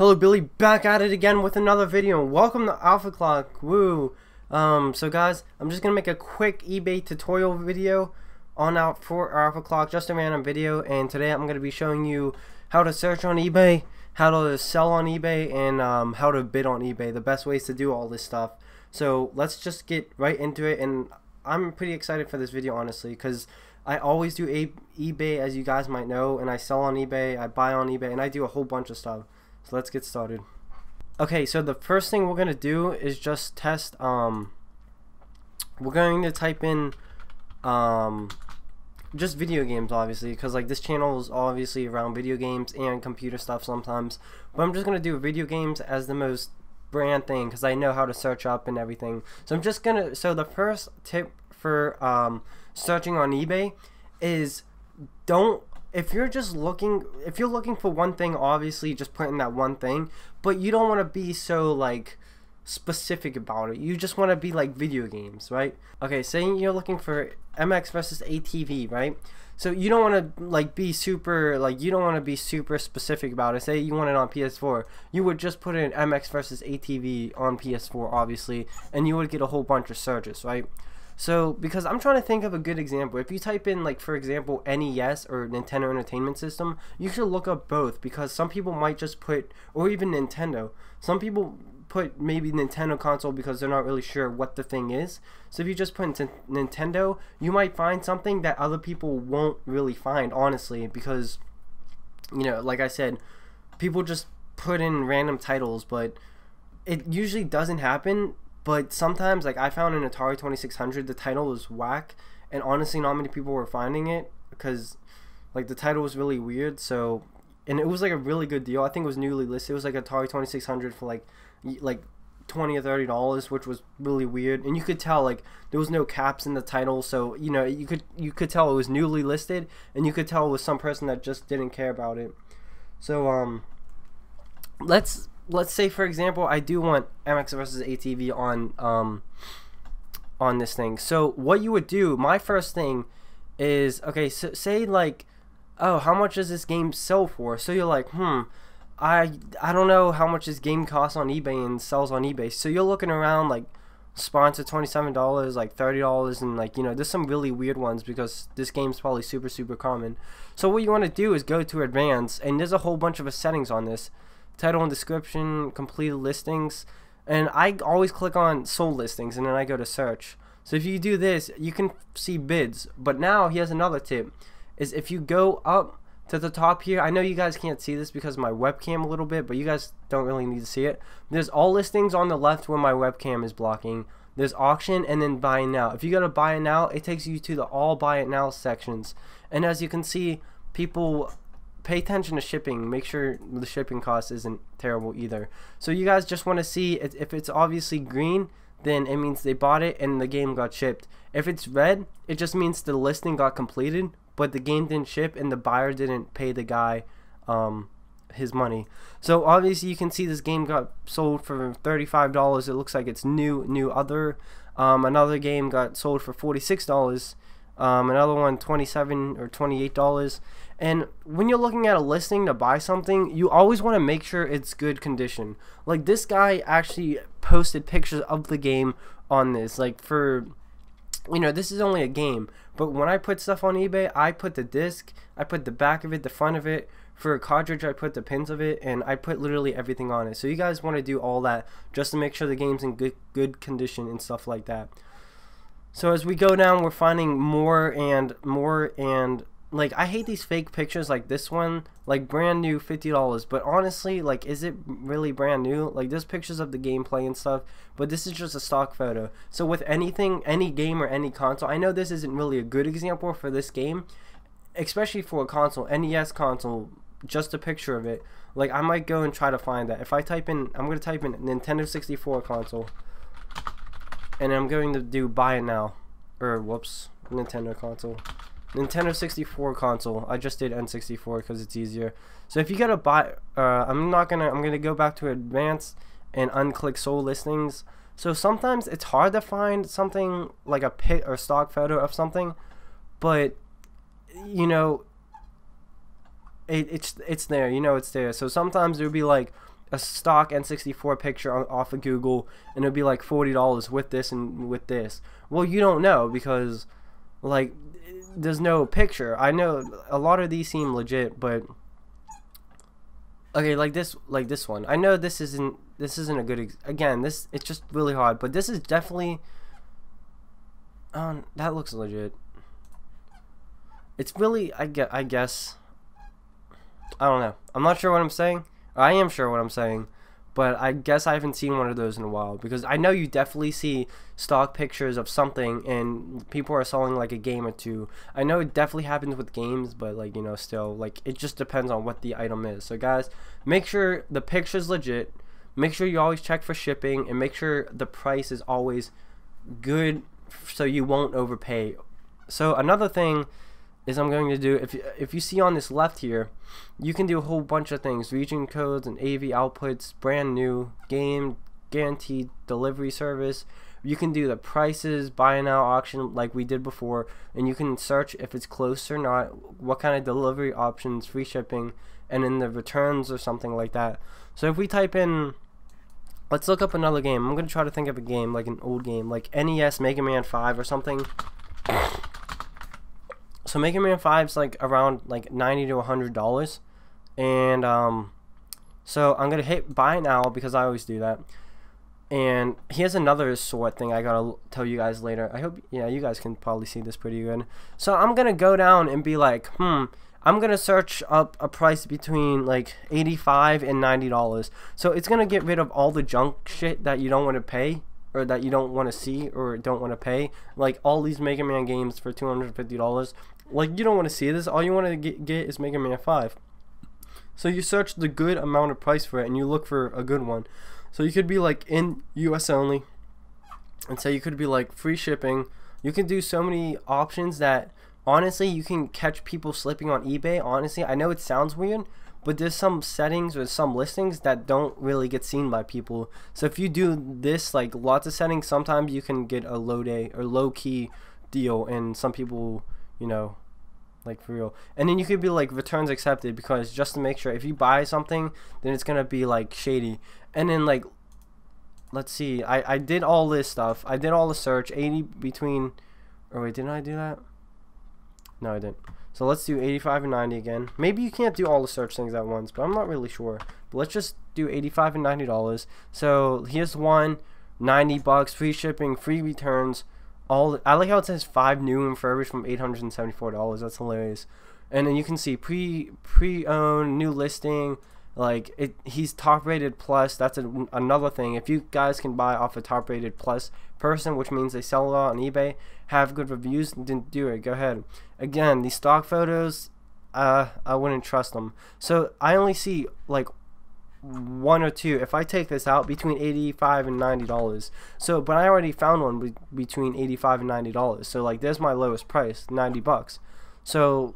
Hello Billy, back at it again with another video. Welcome to Alpha Clock. Woo. Um, so guys, I'm just gonna make a quick eBay tutorial video on out for Alpha Clock, just a random video. And today I'm gonna be showing you how to search on eBay, how to sell on eBay, and um, how to bid on eBay. The best ways to do all this stuff. So let's just get right into it. And I'm pretty excited for this video honestly, because I always do eBay as you guys might know, and I sell on eBay, I buy on eBay, and I do a whole bunch of stuff. So let's get started. Okay, so the first thing we're going to do is just test, um, we're going to type in, um, just video games obviously because like this channel is obviously around video games and computer stuff sometimes but I'm just gonna do video games as the most brand thing because I know how to search up and everything so I'm just gonna so the first tip for um, searching on eBay is don't if you're just looking if you're looking for one thing obviously just put in that one thing but you don't want to be so like specific about it. You just want to be like video games right? Okay saying you're looking for mx versus atv right? So you don't want to like be super like you don't want to be super specific about it. Say you want it on ps4 you would just put in mx versus atv on ps4 obviously and you would get a whole bunch of searches right so, because I'm trying to think of a good example. If you type in, like, for example, NES or Nintendo Entertainment System, you should look up both because some people might just put, or even Nintendo. Some people put maybe Nintendo console because they're not really sure what the thing is. So if you just put Nintendo, you might find something that other people won't really find, honestly, because, you know, like I said, people just put in random titles, but it usually doesn't happen but sometimes, like I found an Atari 2600, the title was whack, and honestly, not many people were finding it because, like, the title was really weird. So, and it was like a really good deal. I think it was newly listed. It was like Atari 2600 for like, like 20 or 30 dollars which was really weird and you could tell like there was no caps in the title so you know you could you could tell it was newly listed and you could tell it was some person that just didn't care about it so um let's let's say for example I do want MX versus ATV on um on this thing. So what you would do, my first thing is okay, so say like oh, how much does this game sell for? So you're like, "Hmm, I I don't know how much this game costs on eBay and sells on eBay." So you're looking around like sponsor $27 like $30 and like you know there's some really weird ones because this game's probably super super common so what you want to do is go to advanced and there's a whole bunch of settings on this title and description, completed listings, and I always click on sold listings and then I go to search. So if you do this, you can see bids. But now he has another tip, is if you go up to the top here, I know you guys can't see this because my webcam a little bit, but you guys don't really need to see it. There's all listings on the left where my webcam is blocking. There's auction and then buy now. If you go to buy now, it takes you to the all buy it now sections. And as you can see, people pay attention to shipping. Make sure the shipping cost isn't terrible either. So you guys just want to see if it's obviously green, then it means they bought it and the game got shipped. If it's red, it just means the listing got completed, but the game didn't ship and the buyer didn't pay the guy um, his money. So obviously you can see this game got sold for $35. It looks like it's new, new other. Um, another game got sold for $46 um, another one 27 or 28 dollars and when you're looking at a listing to buy something you always want to make sure it's good condition. Like this guy actually posted pictures of the game on this like for you know this is only a game but when I put stuff on eBay I put the disc I put the back of it the front of it for a cartridge I put the pins of it and I put literally everything on it. So you guys want to do all that just to make sure the game's in good good condition and stuff like that. So as we go down, we're finding more and more and like I hate these fake pictures like this one, like brand new $50, but honestly, like is it really brand new? Like there's pictures of the gameplay and stuff, but this is just a stock photo. So with anything, any game or any console, I know this isn't really a good example for this game, especially for a console, NES console, just a picture of it. Like I might go and try to find that. If I type in, I'm going to type in Nintendo 64 console and I'm going to do buy it now. Or, whoops, Nintendo console. Nintendo 64 console. I just did N64 because it's easier. So if you gotta buy, uh, I'm not gonna, I'm gonna go back to advanced and unclick sold listings. So sometimes it's hard to find something like a pit or stock photo of something, but you know, it, it's it's there. You know, it's there. So sometimes there'll be like a stock N64 picture on, off of Google and it'll be like $40 with this and with this. Well, you don't know because like there's no picture. I know a lot of these seem legit, but okay, like this like this one. I know this isn't this isn't a good again, this it's just really hard, but this is definitely um that looks legit. It's really I get I guess I don't know. I'm not sure what I'm saying. I am sure what I'm saying, but I guess I haven't seen one of those in a while because I know you definitely see stock pictures of something and people are selling like a game or two. I know it definitely happens with games, but like, you know, still like it just depends on what the item is. So guys, make sure the picture's legit. Make sure you always check for shipping and make sure the price is always good so you won't overpay. So another thing is I'm going to do if if you see on this left here you can do a whole bunch of things. Region codes and AV outputs brand new game guaranteed delivery service. You can do the prices buy now auction like we did before and you can search if it's close or not what kind of delivery options free shipping and in the returns or something like that. So if we type in let's look up another game. I'm gonna try to think of a game like an old game like NES Mega Man 5 or something so Mega Man 5's like around like 90 to 100 dollars. And um so I'm gonna hit buy now because I always do that. And here's another sort thing I gotta tell you guys later. I hope yeah you guys can probably see this pretty good. So I'm gonna go down and be like hmm I'm gonna search up a price between like 85 and 90 dollars. So it's gonna get rid of all the junk shit that you don't want to pay or that you don't want to see or don't want to pay like all these Mega Man games for $250 like you don't want to see this. All you want to get, get is Mega Man 5. So you search the good amount of price for it and you look for a good one. So you could be like in US only and say you could be like free shipping. You can do so many options that honestly you can catch people slipping on eBay. Honestly, I know it sounds weird, but there's some settings or some listings that don't really get seen by people. So if you do this like lots of settings, sometimes you can get a low day or low key deal and some people you know like for real. And then you could be like returns accepted because just to make sure if you buy something then it's gonna be like shady. And then like let's see I, I did all this stuff. I did all the search 80 between or wait didn't I do that? No I didn't so let's do 85 and 90 again maybe you can't do all the search things at once but I'm not really sure but let's just do 85 and 90 dollars so here's one 90 bucks free shipping free returns all I like how it says five new and refurbished from eight hundred and seventy four dollars. That's hilarious. And then you can see pre pre owned new listing. Like it, he's top rated plus. That's a, another thing. If you guys can buy off a top rated plus person, which means they sell a lot on eBay, have good reviews, didn't do it. Go ahead. Again, these stock photos, uh, I wouldn't trust them. So I only see like one or two if I take this out between 85 and 90 dollars so but I already found one be between 85 and 90 dollars so like there's my lowest price 90 bucks so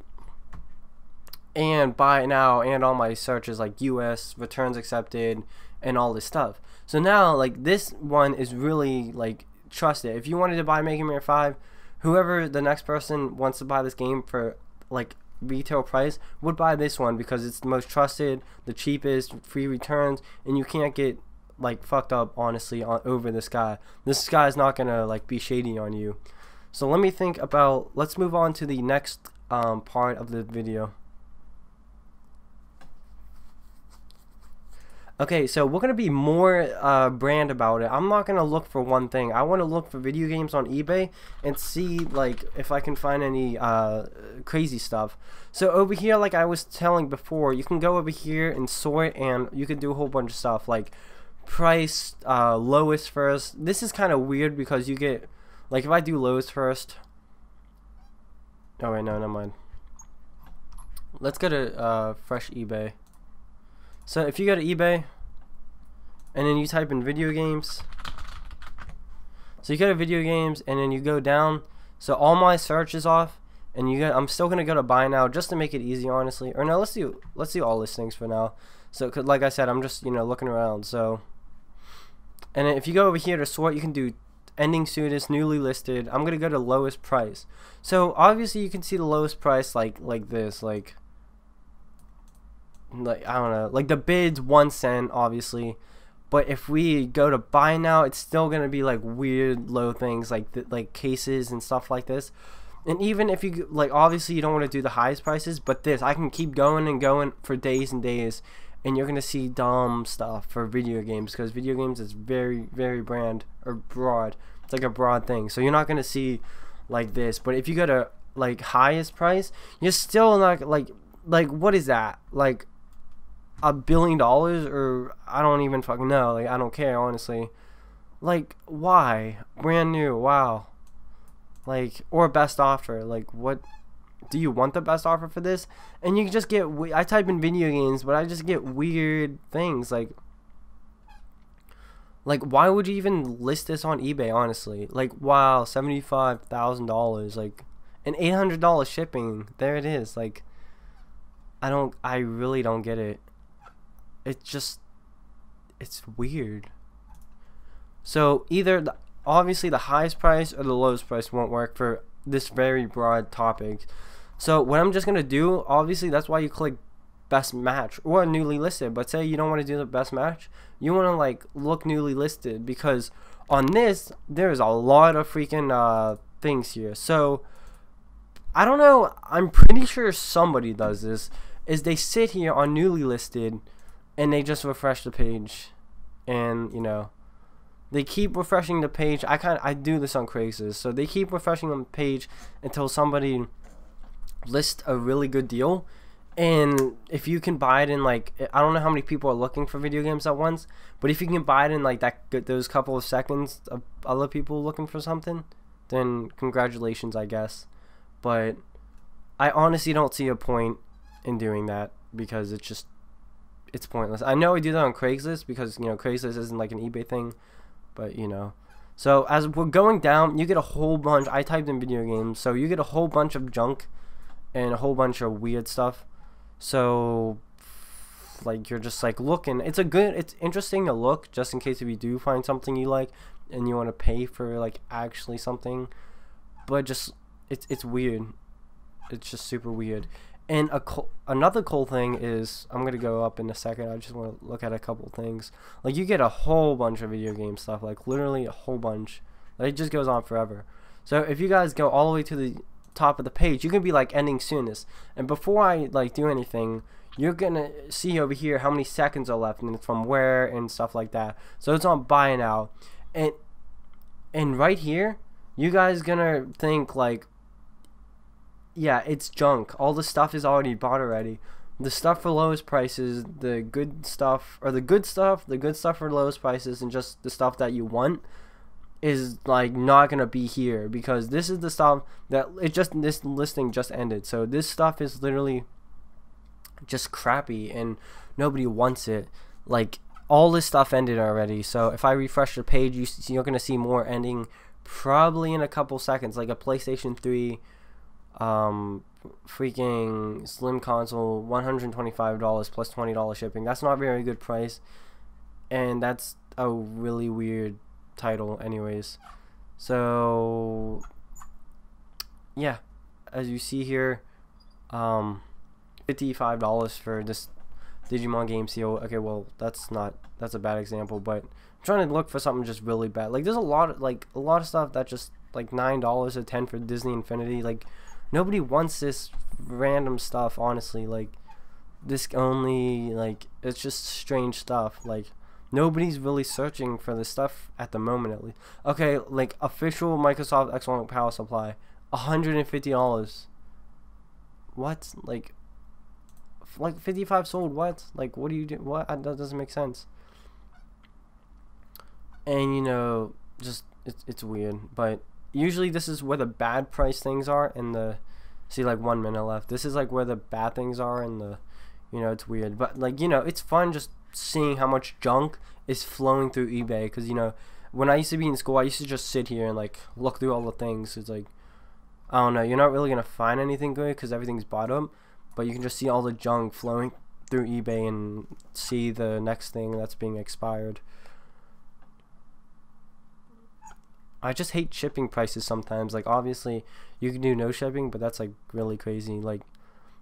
and buy now and all my searches like US returns accepted and all this stuff so now like this one is really like trusted if you wanted to buy Mega Man 5 whoever the next person wants to buy this game for like retail price would buy this one because it's the most trusted, the cheapest, free returns, and you can't get like fucked up honestly on over this guy. This guy is not gonna like be shady on you. So let me think about. Let's move on to the next um, part of the video. Okay, so we're gonna be more uh, brand about it. I'm not gonna look for one thing. I want to look for video games on eBay and see like if I can find any uh, crazy stuff. So over here, like I was telling before, you can go over here and sort, and you can do a whole bunch of stuff like price, uh, lowest first. This is kind of weird because you get like if I do lowest first. Oh wait, no, never mind. Let's go to uh, fresh eBay. So if you go to eBay and then you type in video games, so you go to video games and then you go down. So all my search is off, and you go. I'm still gonna go to buy now just to make it easy, honestly. Or no, let's do let's do all listings for now. So, cause like I said, I'm just you know looking around. So, and if you go over here to sort, you can do ending soonest, newly listed. I'm gonna go to lowest price. So obviously you can see the lowest price like like this, like like I don't know, like the bid's one cent, obviously. But if we go to buy now, it's still gonna be like weird low things like th- like cases and stuff like this. And even if you like, obviously you don't want to do the highest prices, but this I can keep going and going for days and days, and you're gonna see dumb stuff for video games because video games is very very brand or broad. It's like a broad thing, so you're not gonna see like this. But if you go to like highest price, you're still not like like what is that like a billion dollars or I don't even fucking know. Like I don't care honestly. Like why? Brand new. Wow. Like or best offer. Like what do you want the best offer for this? And you just get I type in video games, but I just get weird things like like why would you even list this on eBay honestly? Like wow, $75,000 like and $800 shipping. There it is. Like I don't I really don't get it it just it's weird. So either the, obviously the highest price or the lowest price won't work for this very broad topic. So what I'm just gonna do, obviously that's why you click best match or newly listed. But say you don't want to do the best match, you want to like look newly listed because on this there's a lot of freaking uh, things here. So I don't know. I'm pretty sure somebody does this. Is they sit here on newly listed and they just refresh the page. And you know they keep refreshing the page. I kind i do this on craigslist. So they keep refreshing the page until somebody lists a really good deal. And if you can buy it in like i don't know how many people are looking for video games at once but if you can buy it in like that those couple of seconds of other people looking for something then congratulations i guess. But i honestly don't see a point in doing that because it's just it's pointless. I know we do that on Craigslist because you know Craigslist isn't like an eBay thing, but you know. So as we're going down, you get a whole bunch. I typed in video games, so you get a whole bunch of junk and a whole bunch of weird stuff. So like you're just like looking. It's a good. It's interesting to look just in case if you do find something you like and you want to pay for like actually something, but just it's it's weird. It's just super weird. And a another cool thing is I'm gonna go up in a second. I just want to look at a couple things. Like you get a whole bunch of video game stuff, like literally a whole bunch. Like, it just goes on forever. So if you guys go all the way to the top of the page, you can be like ending soonest. And before I like do anything, you're gonna see over here how many seconds are left and from where and stuff like that. So it's on buy now, and and right here, you guys gonna think like yeah, it's junk. All the stuff is already bought already. The stuff for lowest prices, the good stuff, or the good stuff, the good stuff for lowest prices, and just the stuff that you want is like not gonna be here because this is the stuff that it just this listing just ended. So this stuff is literally just crappy and nobody wants it. Like all this stuff ended already. So if I refresh the page, you you're gonna see more ending probably in a couple seconds, like a PlayStation 3 um, freaking slim console, $125 plus $20 shipping. That's not very good price. And that's a really weird title anyways. So yeah, as you see here, um, $55 for this Digimon game seal. Okay, well, that's not that's a bad example, but I'm trying to look for something just really bad. Like there's a lot of like a lot of stuff that just like $9 or 10 for Disney Infinity like nobody wants this random stuff honestly like this only like it's just strange stuff like nobody's really searching for this stuff at the moment at least okay like official microsoft x1 power supply $150 what? Like like 55 sold what? Like what do you do what? That doesn't make sense. And you know just it's, it's weird but usually this is where the bad price things are and the see like one minute left. This is like where the bad things are and the you know it's weird. But like you know it's fun just seeing how much junk is flowing through ebay because you know when i used to be in school i used to just sit here and like look through all the things. It's like i don't know you're not really gonna find anything good because everything's bottom but you can just see all the junk flowing through ebay and see the next thing that's being expired I just hate shipping prices sometimes. Like obviously you can do no shipping, but that's like really crazy. Like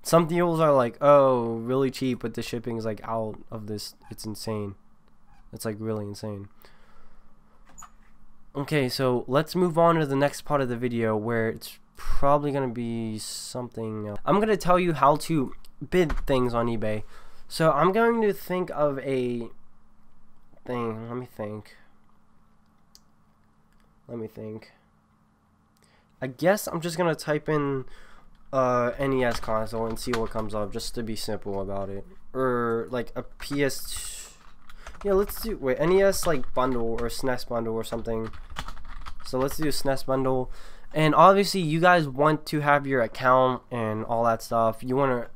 some deals are like oh really cheap but the shipping is like out of this it's insane it's like really insane okay so let's move on to the next part of the video where it's probably gonna be something else. I'm gonna tell you how to bid things on eBay so I'm going to think of a thing let me think let me think. I guess I'm just gonna type in uh, NES console and see what comes up just to be simple about it. Or like a PS yeah let's do wait NES like bundle or SNES bundle or something. So let's do SNES bundle. And obviously you guys want to have your account and all that stuff. You want to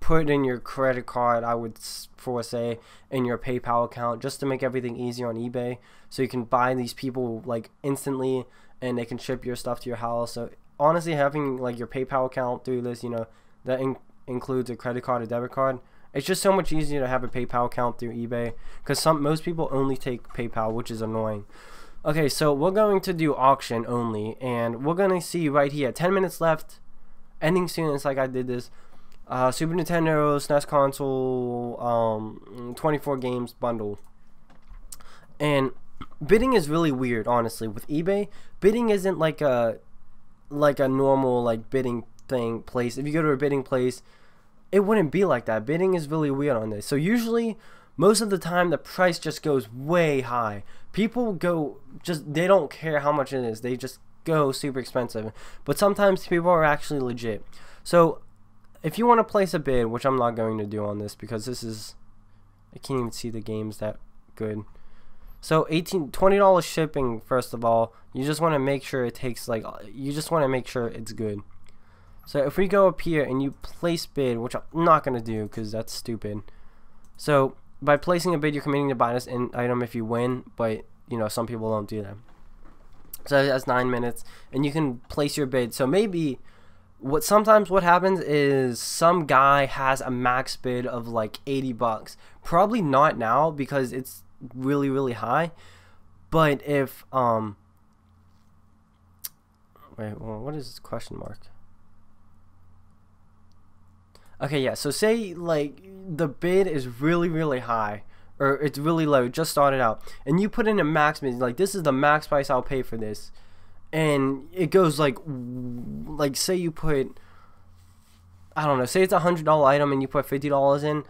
put in your credit card I would for say in your PayPal account just to make everything easier on eBay so you can buy these people like instantly and they can ship your stuff to your house so honestly having like your PayPal account through this, you know, that in includes a credit card a debit card. It's just so much easier to have a PayPal account through eBay because some most people only take PayPal, which is annoying. Okay, so we're going to do auction only, and we're gonna see right here, 10 minutes left, ending soon. It's like I did this. Uh, Super Nintendo, SNES console, um, 24 games bundle, and bidding is really weird, honestly. With eBay, bidding isn't like a like a normal like bidding thing place. If you go to a bidding place, it wouldn't be like that. Bidding is really weird on this. So usually most of the time the price just goes way high. People go just they don't care how much it is. They just go super expensive. But sometimes people are actually legit. So if you want to place a bid, which I'm not going to do on this because this is I can't even see the games that good. So 18 $20 shipping first of all. You just want to make sure it takes like uh, you just want to make sure it's good. So if we go up here and you place bid, which I'm not going to do cuz that's stupid. So by placing a bid you're committing to buy this item if you win, but you know some people don't do that. So that's 9 minutes and you can place your bid. So maybe what sometimes what happens is some guy has a max bid of like 80 bucks. Probably not now because it's really really high but if um wait well, what is this question mark okay yeah so say like the bid is really really high or it's really low just started out and you put in a max bid like this is the max price I'll pay for this and it goes like like say you put I don't know say it's a hundred dollar item and you put fifty dollars in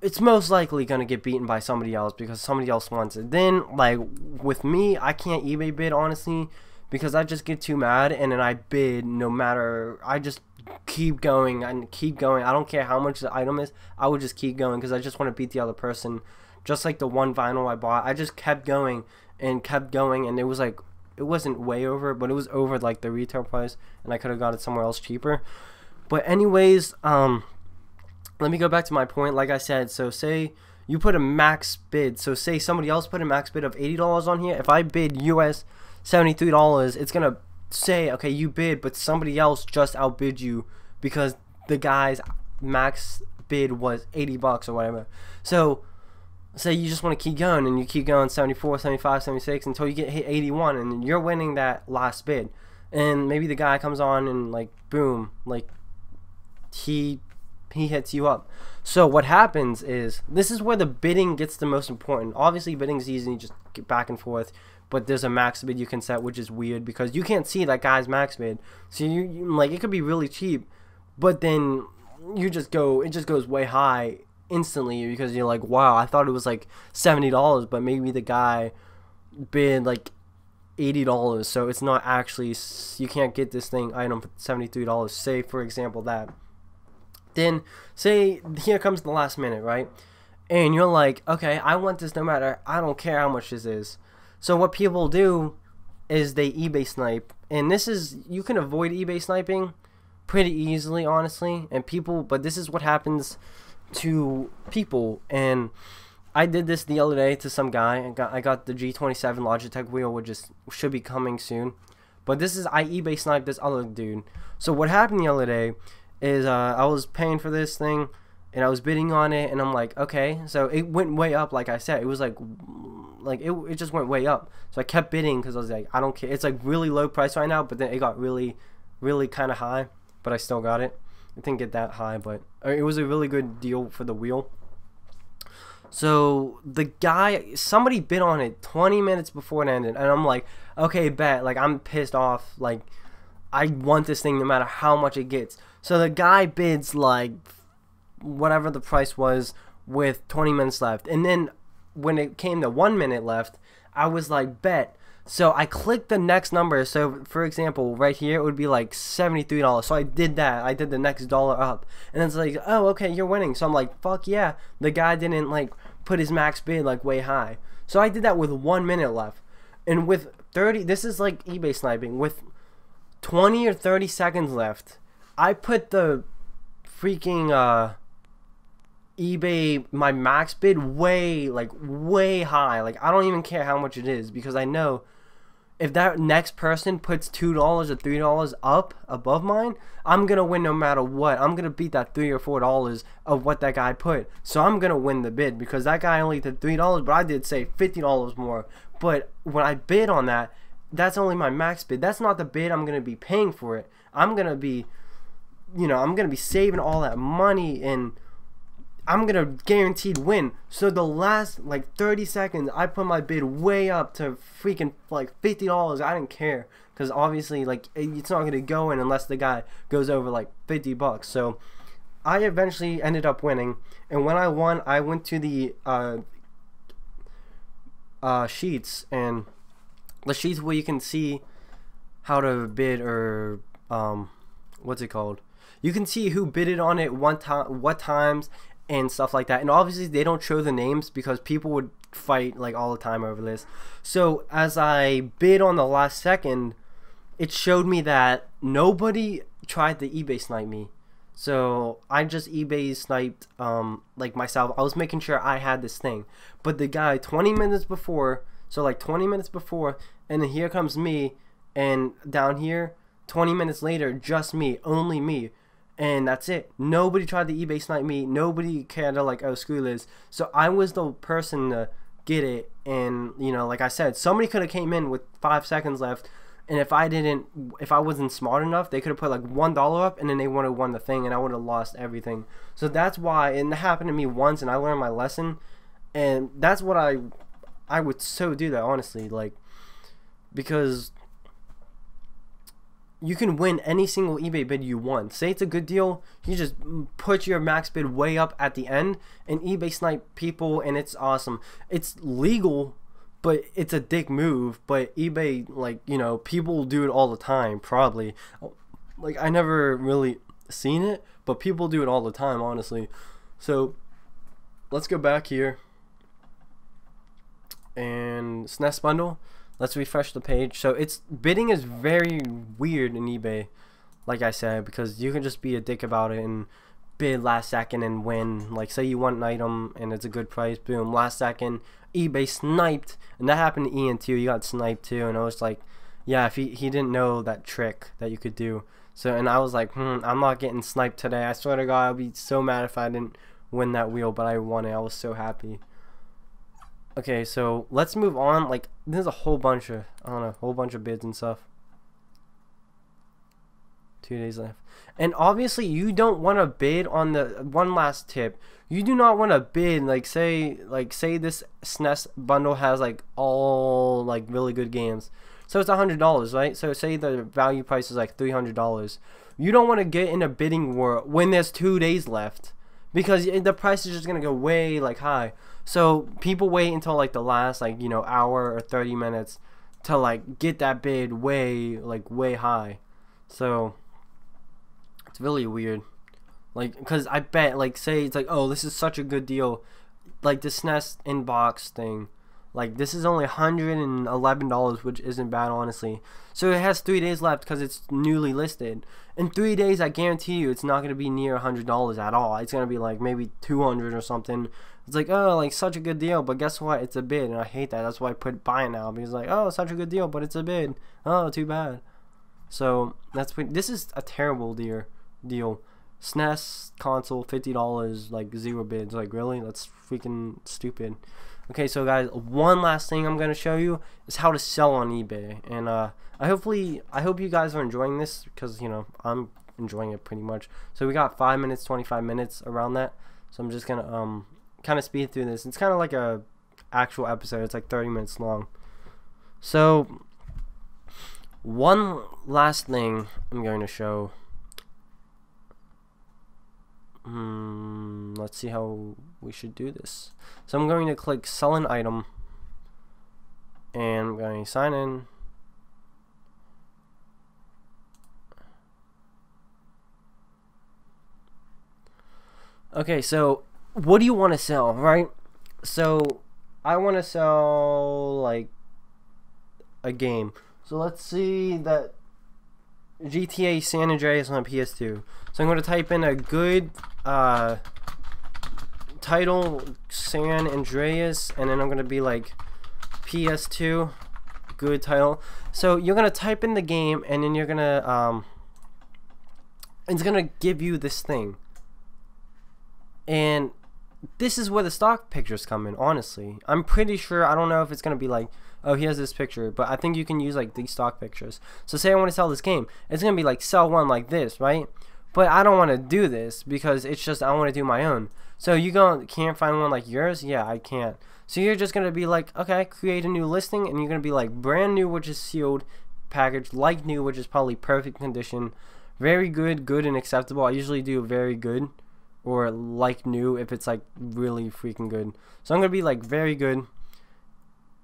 it's most likely to get beaten by somebody else because somebody else wants it. Then, like, with me, I can't eBay bid, honestly, because I just get too mad and then I bid no matter, I just keep going and keep going. I don't care how much the item is, I would just keep going because I just want to beat the other person. Just like the one vinyl I bought, I just kept going and kept going and it was like, it wasn't way over, but it was over like the retail price and I could have got it somewhere else cheaper. But anyways, um, let me go back to my point. Like I said, so say you put a max bid. So say somebody else put a max bid of $80 on here. If I bid US $73, it's going to say, okay, you bid, but somebody else just outbid you because the guy's max bid was 80 bucks or whatever. So say you just want to keep going and you keep going 74, 75, 76 until you get hit 81 and you're winning that last bid. And maybe the guy comes on and like boom, like he he hits you up. So what happens is this is where the bidding gets the most important. Obviously, bidding's easy, you just get back and forth. But there's a max bid you can set, which is weird because you can't see that guy's max bid. So you, you like it could be really cheap, but then you just go, it just goes way high instantly because you're like, wow, I thought it was like seventy dollars, but maybe the guy bid like eighty dollars. So it's not actually you can't get this thing item for seventy three dollars. Say for example that then say here comes the last minute, right? And you're like, okay, I want this no matter. I don't care how much this is. So what people do is they eBay snipe, and this is you can avoid eBay sniping pretty easily, honestly. And people, but this is what happens to people. And I did this the other day to some guy. I got I got the G27 Logitech wheel, which is should be coming soon. But this is I eBay sniped this other dude. So what happened the other day is uh, I was paying for this thing and I was bidding on it and I'm like okay so it went way up like I said it was like like it, it just went way up so I kept bidding because I was like I don't care it's like really low price right now but then it got really really kind of high but I still got it It didn't get that high, but uh, it was a really good deal for the wheel. So the guy, somebody bid on it 20 minutes before it ended, and I'm like, okay, bet. Like I'm pissed off. Like I want this thing no matter how much it gets. So the guy bids like whatever the price was with 20 minutes left, and then when it came to one minute left, I was like, bet. So I clicked the next number. So for example, right here it would be like $73. So I did that. I did the next dollar up. And it's like, oh, okay, you're winning. So I'm like, fuck yeah. The guy didn't like put his max bid like way high. So I did that with one minute left. And with 30, this is like eBay sniping. With 20 or 30 seconds left, I put the freaking uh eBay my max bid way like way high. Like I don't even care how much it is because I know if that next person puts two dollars or three dollars up above mine, I'm gonna win no matter what. I'm gonna beat that three or four dollars of what that guy put. So I'm gonna win the bid because that guy only did three dollars, but I did say fifty dollars more. But when I bid on that, that's only my max bid. That's not the bid I'm gonna be paying for it. I'm gonna be, you know, I'm gonna be saving all that money and I'm gonna guaranteed win. So the last like 30 seconds, I put my bid way up to freaking like $50. I didn't care because obviously like it's not gonna go in unless the guy goes over like 50 bucks. So I eventually ended up winning, and when I won, I went to the uh, uh, sheets and the sheets where you can see how to bid or um, what's it called? You can see who bidded on it, one time, what times, and stuff like that. And obviously they don't show the names because people would fight like all the time over this. So as I bid on the last second, it showed me that nobody tried to eBay snipe me. So I just eBay sniped um like myself. I was making sure I had this thing. But the guy 20 minutes before, so like 20 minutes before, and then here comes me and down here 20 minutes later just me, only me and that's it. Nobody tried to eBay snipe me. Nobody cared to like, oh, screw Liz. So I was the person to get it. And you know, like I said, somebody could have came in with five seconds left, and if I didn't, if I wasn't smart enough, they could have put like one dollar up, and then they would have won the thing, and I would have lost everything. So that's why, and it happened to me once, and I learned my lesson, and that's what I, I would so do that honestly, like, because you can win any single eBay bid you want. Say it's a good deal, you just put your max bid way up at the end and eBay snipe people and it's awesome. It's legal, but it's a dick move, but eBay like, you know, people do it all the time probably. Like I never really seen it, but people do it all the time, honestly. So, let's go back here. And SNES bundle Let's refresh the page. So it's bidding is very weird in eBay, like I said, because you can just be a dick about it and bid last second and win. Like say you want an item and it's a good price, boom, last second, eBay sniped, and that happened to Ian too. He got sniped too, and I was like, yeah, if he he didn't know that trick that you could do. So and I was like, hmm, I'm not getting sniped today. I swear to God, I'd be so mad if I didn't win that wheel, but I won it. I was so happy. Okay, so let's move on. Like, there's a whole bunch of, I don't know, a whole bunch of bids and stuff. Two days left. And obviously, you don't want to bid on the, one last tip. You do not want to bid, like, say, like, say this SNES bundle has, like, all, like, really good games. So it's a $100, right? So say the value price is, like, $300. You don't want to get in a bidding war when there's two days left. Because the price is just going to go way, like, high. So people wait until like the last like you know hour or 30 minutes to like get that bid way like way high. So it's really weird. Like cuz I bet like say it's like oh this is such a good deal like this SNES inbox thing like this is only $111 which isn't bad honestly. So it has 3 days left cuz it's newly listed. In 3 days I guarantee you it's not going to be near $100 at all. It's going to be like maybe 200 or something. It's like oh like such a good deal but guess what it's a bid and I hate that. That's why I put buy now because like oh such a good deal but it's a bid. Oh too bad. So that's this is a terrible deal deal. SNES console $50 like zero bids like really that's freaking stupid. Okay, so guys, one last thing I'm gonna show you is how to sell on eBay, and uh, I hopefully I hope you guys are enjoying this because you know I'm enjoying it pretty much. So we got five minutes, 25 minutes around that. So I'm just gonna um kind of speed through this. It's kind of like a actual episode. It's like 30 minutes long. So one last thing I'm going to show. Hmm, let's see how we should do this. So I'm going to click sell an item and I'm going to sign in. Okay, so what do you want to sell, right? So I want to sell like a game. So let's see that GTA San Andreas on PS2. So I'm going to type in a good uh, title San Andreas and then I'm to be like PS2 good title. So you're to type in the game and then you're to um it's to give you this thing. And this is where the stock pictures come in, honestly. I'm pretty sure, I don't know if it's to be like, oh, here's this picture, but I think you can use like these stock pictures. So say I want to sell this game, it's going to be like sell one like this, right? But I don't want to do this because it's just, I want to do my own. So you go, can't find one like yours? Yeah, I can't. So you're just going to be like, okay, create a new listing, and you're going to be like brand new, which is sealed, package, like new, which is probably perfect condition, very good, good, and acceptable. I usually do very good or like new if it's like really freaking good. So I'm gonna be like very good.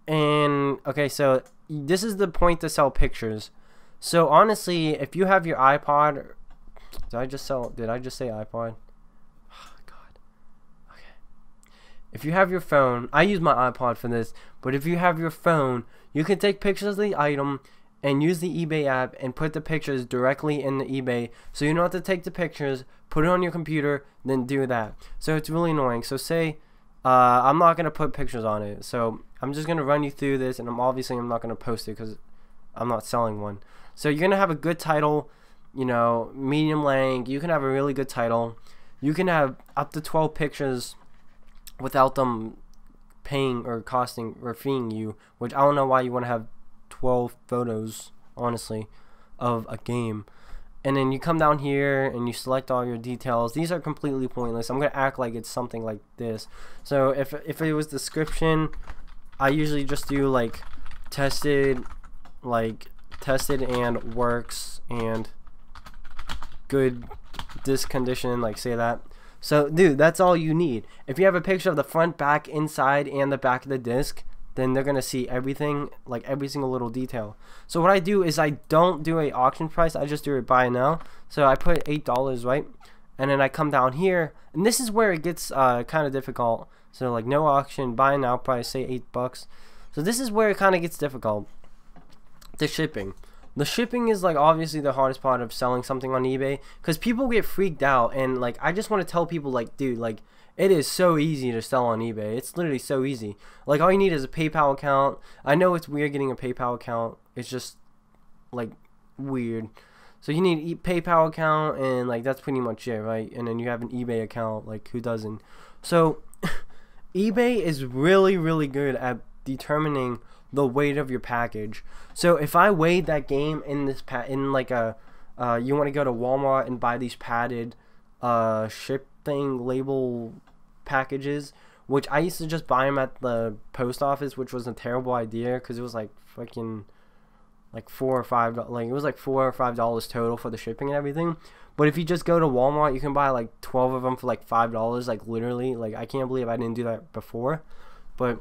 And okay, so this is the point to sell pictures. So honestly, if you have your iPod, did I just sell? Did I just say iPod? Oh, God. Okay. If you have your phone, I use my iPod for this. But if you have your phone, you can take pictures of the item and use the eBay app and put the pictures directly in the eBay. So you don't have to take the pictures, put it on your computer, then do that. So it's really annoying. So say uh, I'm not gonna put pictures on it. So I'm just gonna run you through this, and I'm obviously I'm not gonna post it because I'm not selling one. So you're gonna have a good title, you know, medium length. You can have a really good title. You can have up to 12 pictures without them paying or costing or feeing you, which I don't know why you want to have 12 photos, honestly, of a game. And then you come down here and you select all your details. These are completely pointless. I'm going to act like it's something like this. So if, if it was description, I usually just do like tested, like tested and works and good disc condition, like say that. So dude, that's all you need. If you have a picture of the front, back, inside, and the back of the disc, then they're gonna see everything like every single little detail. So what I do is I don't do a auction price I just do it buy now. So I put eight dollars right? And then I come down here and this is where it gets uh, kind of difficult. So like no auction buy now price say eight bucks. So this is where it kind of gets difficult. The shipping the shipping is like obviously the hardest part of selling something on eBay because people get freaked out and like I just want to tell people like dude like it is so easy to sell on eBay. It's literally so easy. Like all you need is a PayPal account. I know it's weird getting a PayPal account. It's just like weird. So you need a PayPal account and like that's pretty much it, right? And then you have an eBay account. Like who doesn't? So eBay is really really good at determining the weight of your package. So if I weighed that game in this pat in like a uh, you want to go to Walmart and buy these padded uh, ship thing label packages, which I used to just buy them at the post office, which was a terrible idea because it was like fucking like four or five like it was like four or five dollars total for the shipping and everything. But if you just go to Walmart, you can buy like twelve of them for like five dollars. Like literally, like I can't believe I didn't do that before. But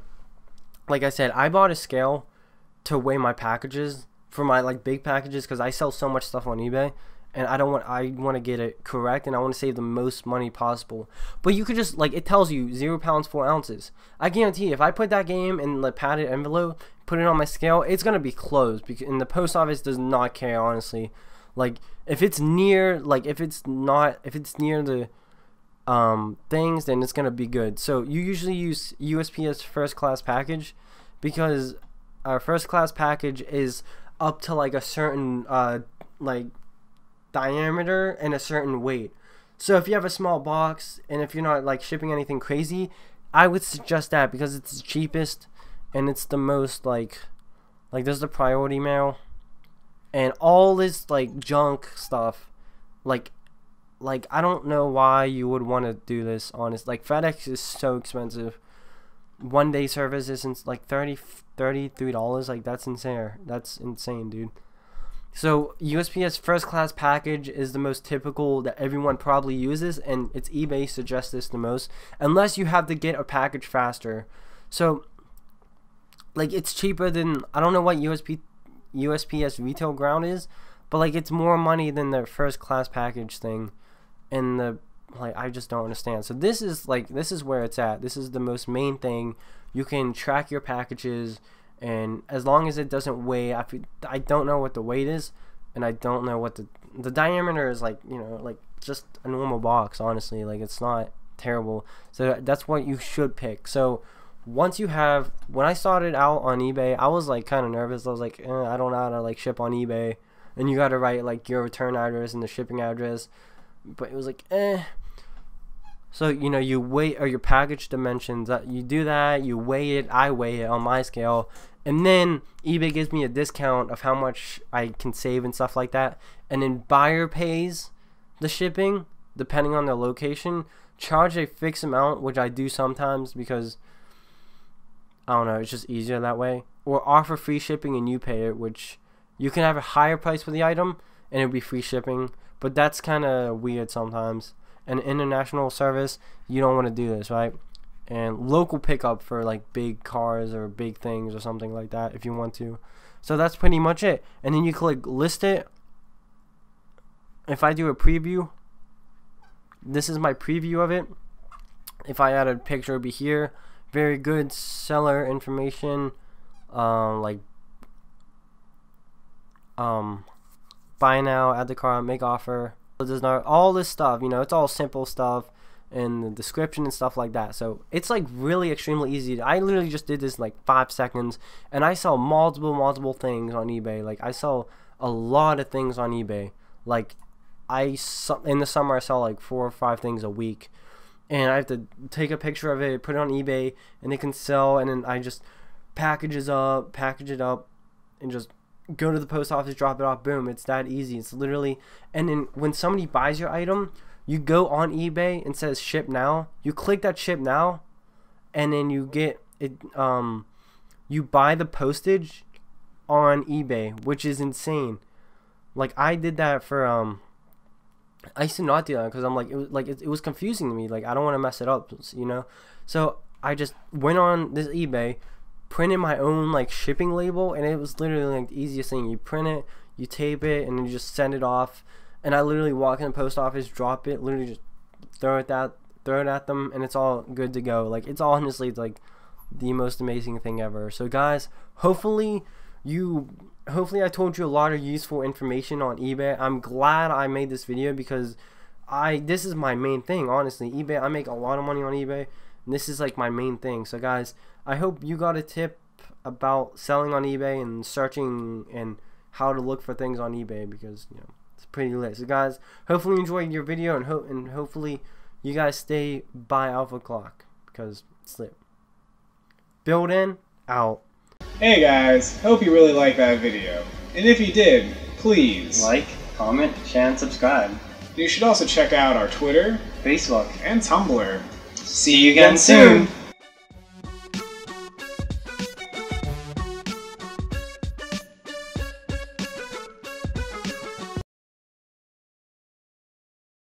like I said, I bought a scale to weigh my packages for my like big packages because I sell so much stuff on eBay and I don't want I want to get it correct and I want to save the most money possible. But you could just like it tells you zero pounds four ounces. I guarantee if I put that game in the padded envelope, put it on my scale, it's gonna be closed because and the post office does not care honestly. Like if it's near like if it's not if it's near the um things then it's gonna be good. So you usually use USPS first class package because our first class package is up to like a certain uh like diameter and a certain weight. So if you have a small box and if you're not like shipping anything crazy, I would suggest that because it's the cheapest and it's the most like like there's the priority mail and all this like junk stuff like like I don't know why you would want to do this honest like FedEx is so expensive. One day service isn't like 30 33 dollars like that's insane that's insane dude. So USPS first class package is the most typical that everyone probably uses and it's eBay suggests this the most unless you have to get a package faster. So like it's cheaper than I don't know what USP USPS retail ground is but like it's more money than the first class package thing and the like I just don't understand. So this is like this is where it's at. This is the most main thing. You can track your packages and as long as it doesn't weigh I, I don't know what the weight is and I don't know what the the diameter is like, you know, like just a normal box, honestly. Like it's not terrible. So that's what you should pick. So once you have when I started out on eBay, I was like kind of nervous. I was like, eh, I don't know how to like ship on eBay. And you got to write like your return address and the shipping address. But it was like, eh, so you know you weigh or your package dimensions. Uh, you do that. You weigh it. I weigh it on my scale, and then eBay gives me a discount of how much I can save and stuff like that. And then buyer pays the shipping depending on the location. Charge a fixed amount, which I do sometimes because I don't know. It's just easier that way. Or offer free shipping and you pay it, which you can have a higher price for the item and it'll be free shipping. But that's kind of weird sometimes an international service, you don't want to do this, right? And local pickup for like big cars or big things or something like that if you want to. So that's pretty much it. And then you click list it. If I do a preview, this is my preview of it. If I add a picture, it'd be here. Very good seller information, um, like um, buy now, add the car, make offer, there's not all this stuff you know it's all simple stuff and the description and stuff like that. So it's like really extremely easy i literally just did this in like five seconds and i sell multiple multiple things on ebay. Like i sell a lot of things on ebay. Like i in the summer i sell like four or five things a week and i have to take a picture of it put it on ebay and it can sell and then i just packages up package it up and just go to the post office, drop it off, boom. It's that easy. It's literally, and then when somebody buys your item, you go on eBay and says ship now. You click that ship now, and then you get it. Um, you buy the postage on eBay, which is insane. Like I did that for um. I used to not do that because I'm like it was like it, it was confusing to me. Like I don't want to mess it up, you know. So I just went on this eBay, printed my own like shipping label and it was literally like the easiest thing. You print it you tape it and you just send it off. And i literally walk in the post office drop it literally just throw it that throw it at them and it's all good to go. Like it's honestly like the most amazing thing ever. So guys hopefully you hopefully i told you a lot of useful information on ebay. I'm glad i made this video because i this is my main thing honestly. ebay i make a lot of money on ebay. This is like my main thing. So guys, I hope you got a tip about selling on eBay and searching and how to look for things on eBay because you know it's pretty lit. So guys, hopefully you enjoyed your video and ho and hopefully you guys stay by Alpha Clock because it's lit. Build in out. Hey guys, hope you really liked that video. And if you did, please like, comment, share, and subscribe. You should also check out our Twitter, Facebook, and Tumblr. See you again soon.